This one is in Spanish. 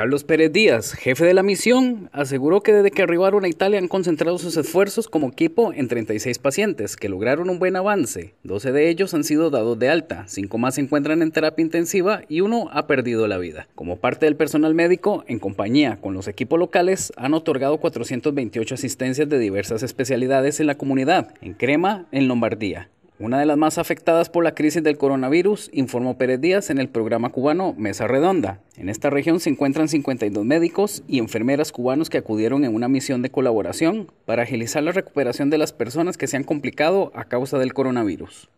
Carlos Pérez Díaz, jefe de la misión, aseguró que desde que arribaron a Italia han concentrado sus esfuerzos como equipo en 36 pacientes que lograron un buen avance. 12 de ellos han sido dados de alta, 5 más se encuentran en terapia intensiva y uno ha perdido la vida. Como parte del personal médico, en compañía con los equipos locales, han otorgado 428 asistencias de diversas especialidades en la comunidad, en Crema, en Lombardía. Una de las más afectadas por la crisis del coronavirus, informó Pérez Díaz en el programa cubano Mesa Redonda. En esta región se encuentran 52 médicos y enfermeras cubanos que acudieron en una misión de colaboración para agilizar la recuperación de las personas que se han complicado a causa del coronavirus.